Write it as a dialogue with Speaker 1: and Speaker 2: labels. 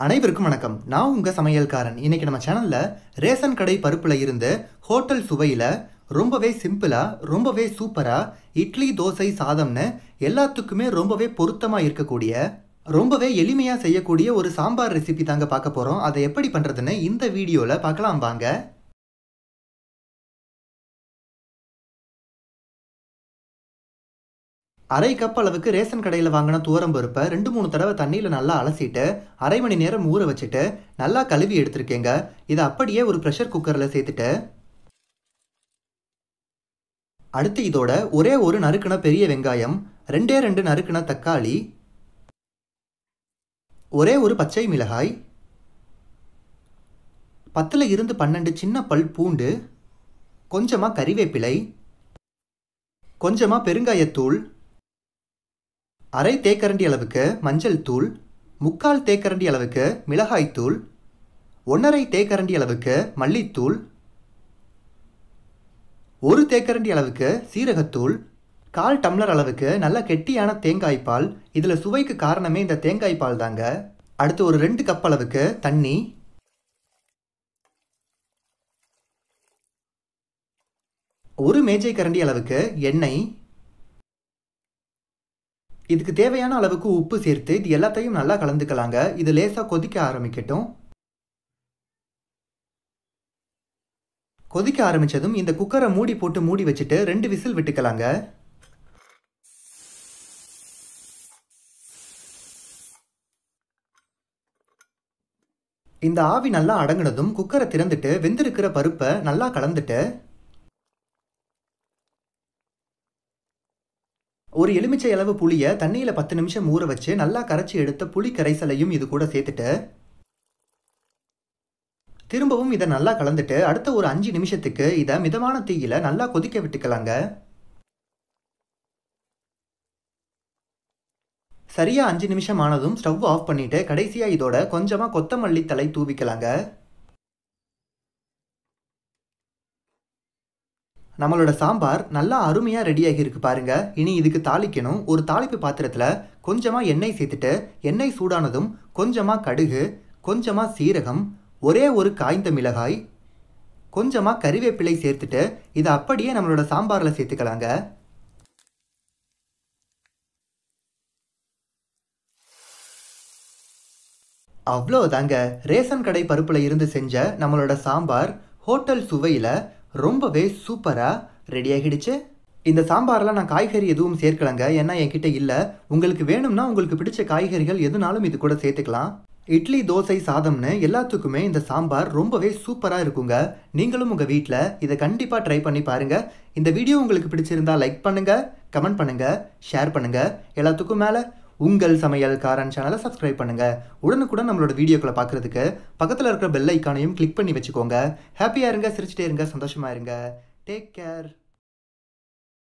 Speaker 1: அனைவருக்கும் வணக்கம். நான் உங்கள் சமையல்காரன். இன்றைக்கி நம்ம சேனலில் ரேஷன் கடை பருப்பில் இருந்து ஹோட்டல் சுவையில் ரொம்பவே சிம்பிளாக ரொம்பவே சூப்பராக இட்லி தோசை சாதம்னு எல்லாத்துக்குமே ரொம்பவே பொருத்தமாக இருக்கக்கூடிய ரொம்பவே எளிமையாக செய்யக்கூடிய ஒரு சாம்பார் ரெசிபி தாங்க பார்க்க போகிறோம் அதை எப்படி பண்ணுறதுன்னு இந்த வீடியோவில் பார்க்கலாம் வாங்க. அரை கப் அளவுக்கு ரேஷன் கடையில் வாங்கின துவரம் பருப்பை ரெண்டு மூணு தடவை தண்ணியில் நல்லா அலசிட்டு அரை மணி நேரம் ஊற வச்சுட்டு நல்லா கழுவி எடுத்திருக்கேங்க. இதை அப்படியே ஒரு ப்ரெஷர் குக்கரில் சேர்த்துட்டு அடுத்து இதோட ஒரே ஒரு நறுக்கின பெரிய வெங்காயம் ரெண்டே ரெண்டு நறுக்கின தக்காளி ஒரே ஒரு பச்சை மிளகாய் பத்தில் இருந்து பன்னெண்டு சின்ன பல் பூண்டு கொஞ்சமாக கறிவேப்பிலை கொஞ்சமாக பெருங்காயத்தூள் அரை தேக்கரண்டி அளவுக்கு மஞ்சள் தூள் முக்கால் தேக்கரண்டி அளவுக்கு மிளகாய்த்தூள் ஒன்றரை தேக்கரண்டி அளவுக்கு மல்லித்தூள் ஒரு தேக்கரண்டி அளவுக்கு சீரகத்தூள் கால் டம்ளர் அளவுக்கு நல்ல கெட்டியான தேங்காய் பால். இதில் சுவைக்கு காரணமே இந்த தேங்காய் பால் தாங்க. அடுத்து ஒரு ரெண்டு கப் அளவுக்கு தண்ணி. ஒரு மேஜை கரண்டி அளவுக்கு எண்ணெய். இதுக்கு தேவையான அளவுக்கு உப்பு சேர்த்து இது எல்லாத்தையும் நல்லா கலந்துக்கலாங்க. இது லேசாக கொதிக்க ஆரம்பிக்கட்டும். கொதிக்க ஆரம்பிச்சதும் இந்த குக்கரை மூடி போட்டு மூடி வச்சுட்டு ரெண்டு விசில் விட்டுக்கலாங்க. இந்த ஆவி நல்லா அடங்கினதும் குக்கரை திறந்துட்டு வெந்திருக்கிற பருப்பை நல்லா கலந்துட்டு ஒரு எலுமிச்சை அளவு புளியை தண்ணியில் பத்து நிமிஷம் ஊற வச்சு நல்லா கரைச்சி எடுத்த புளி கரைசலையும் இது கூட சேர்த்துட்டு திரும்பவும் இதை நல்லா கலந்துட்டு அடுத்த ஒரு அஞ்சு நிமிஷத்துக்கு இதை மிதமான தீயில நல்லா கொதிக்க விட்டுக்கலாங்க. சரியா அஞ்சு நிமிஷம் ஆனதும் ஸ்டவ் ஆஃப் பண்ணிட்டு கடைசியா இதோட கொஞ்சமா கொத்தமல்லி தலை தூவிக்கலாங்க. நம்மளோட சாம்பார் நல்லா அருமையாக ரெடியாகி இருக்கு பாருங்க. இனி இதுக்கு தாளிக்கணும். ஒரு தாளிப்பு பாத்திரத்தில் கொஞ்சமாக எண்ணெய் சேர்த்துட்டு எண்ணெய் சூடானதும் கொஞ்சமாக கடுகு கொஞ்சமாக சீரகம் ஒரே ஒரு காய்ந்த மிளகாய் கொஞ்சமாக கறிவேப்பிலை சேர்த்துட்டு இதை அப்படியே நம்மளோட சாம்பாரில் சேர்த்துக்கலாங்க. அவ்வளோதாங்க ரேஷன் கடை பருப்பில் இருந்து செஞ்ச நம்மளோட சாம்பார் ஹோட்டல் சுவையில் ரொம்பவே சூப்பராக ரெடி ஆகிடுச்சு. இந்த சாம்பாரில் நான் காய்கறி எதுவும் சேர்க்கலங்க. ஏன்னா என்கிட்ட இல்லை. உங்களுக்கு வேணும்னா உங்களுக்கு பிடிச்ச காய்கறிகள் எதுனாலும் இது கூட சேர்த்துக்கலாம். இட்லி தோசை சாதம்னு எல்லாத்துக்குமே இந்த சாம்பார் ரொம்பவே சூப்பராக இருக்குங்க. நீங்களும் உங்கள் வீட்டில் இதை கண்டிப்பாக ட்ரை பண்ணி பாருங்கள் இந்த வீடியோ உங்களுக்கு பிடிச்சிருந்தா லைக் பண்ணுங்கள் கமெண்ட் பண்ணுங்கள் ஷேர் பண்ணுங்கள் எல்லாத்துக்கும் மேலே உங்கள் சமையல் காரன் சேனலை சப்ஸ்கிரைப் பண்ணுங்கள் உடனுக்குடன் நம்மளோட வீடியோக்களை பார்க்கறதுக்கு பக்கத்தில் இருக்கிற பெல் ஐக்கானையும் கிளிக் பண்ணி வச்சுக்கோங்க. ஹாப்பியாக இருங்க சிரிச்சிட்டே இருங்க சந்தோஷமாக இருங்க. Take care